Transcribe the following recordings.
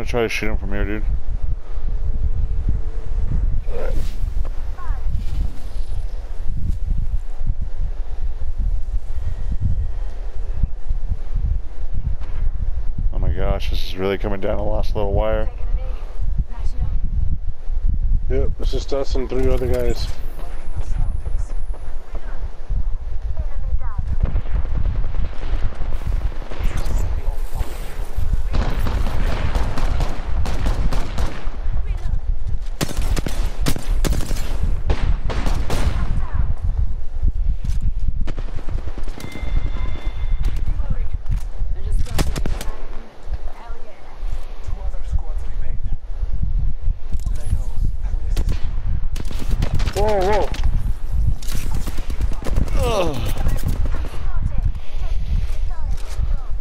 gonna try to shoot him from here, dude. Oh my gosh, this is really coming down the last little wire. Yep, it's just us and three other guys. Two other squads remain. Lego, I will Whoa, whoa!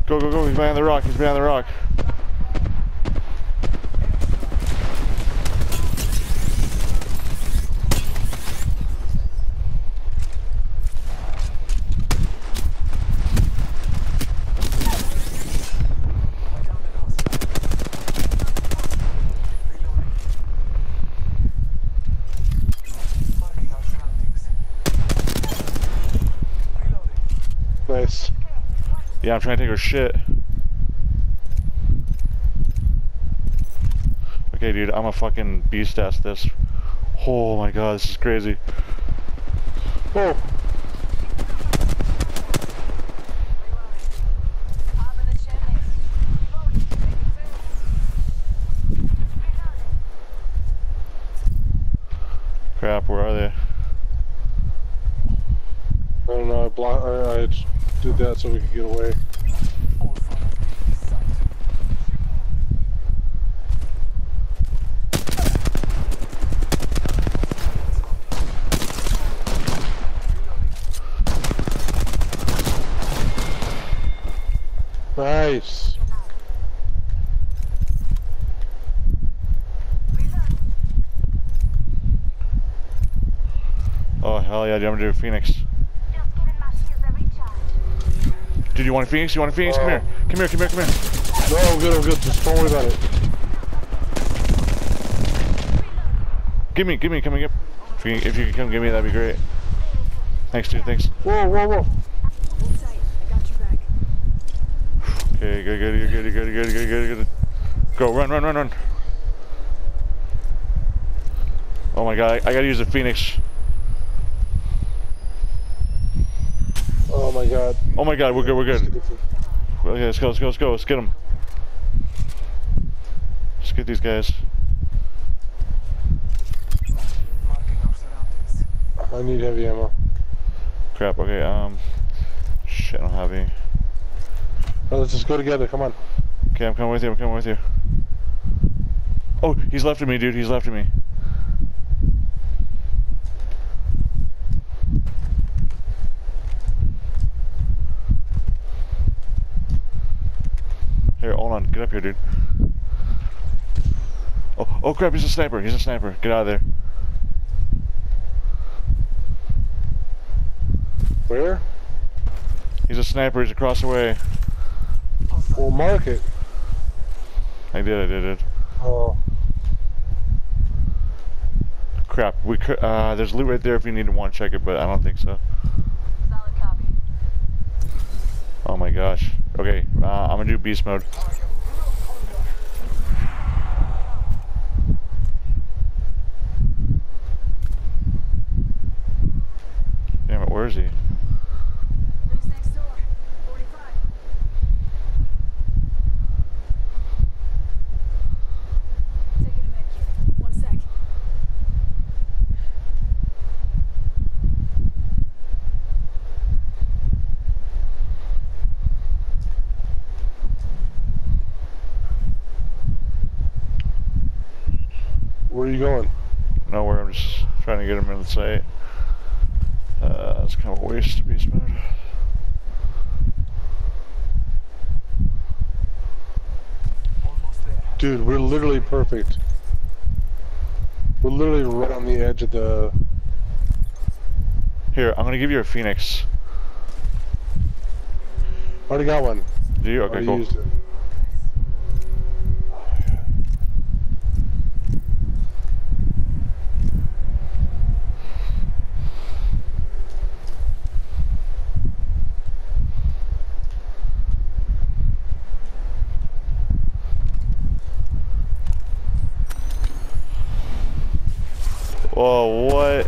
Go, go, go, he's behind the rock, he's behind the rock. Yeah, I'm trying to take her shit. Okay, dude, I'm a fucking beast ass this. Oh my god, this is crazy. Whoa! Crap, where are they? I don't know, I, block, I, did that so we could get away. Nice. Oh hell yeah, do you want to do Phoenix? Dude, you want a Phoenix? You want a Phoenix? Come Oh. here. Come here, come here, come here. No, I'm good, I'm good. Just don't worry about it. Give me, give me, come and get. If you, if you can come get me, that'd be great. Thanks, dude, thanks. Whoa, whoa, whoa! Hold tight. I got your back. Okay, good, good, good, good, good, good, good, good, good. Go, run, run, run, run. Oh my god, I, I gotta use a Phoenix. Oh my god. Oh my god, we're good, we're good. Okay, let's go, let's go, let's go, let's get them. Let's get these guys. Marking our surroundings. I need heavy ammo. Crap, okay, um. Shit, I don't have any. Oh, let's just go together, come on. Okay, I'm coming with you, I'm coming with you. Oh, he's left of me, dude, he's left of me. Here, hold on, get up here, dude. Oh, oh crap, he's a sniper, he's a sniper. Get out of there. Where? He's a sniper, he's across the way. We'll mark it. I did, I did it. Oh. Crap, we could, uh, there's loot right there if you need to want to check it, but I don't think so. Solid copy. Oh my gosh. Okay, uh, I'm gonna do beast mode. Where are you going? Nowhere, I'm just trying to get him in the sight. Uh, it's kind of a waste to be there. Dude, we're literally perfect. We're literally right on the edge of the... Here, I'm gonna give you a phoenix. Already got one. Do you? Okay, Already cool. Oh, what?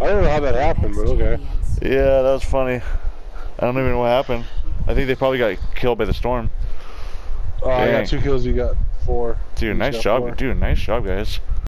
I don't know how that happened, but okay. Yeah, that was funny. I don't even know what happened. I think they probably got killed by the storm. Oh, I got two kills. You got four. Dude, nice job. four. Dude, nice job, guys.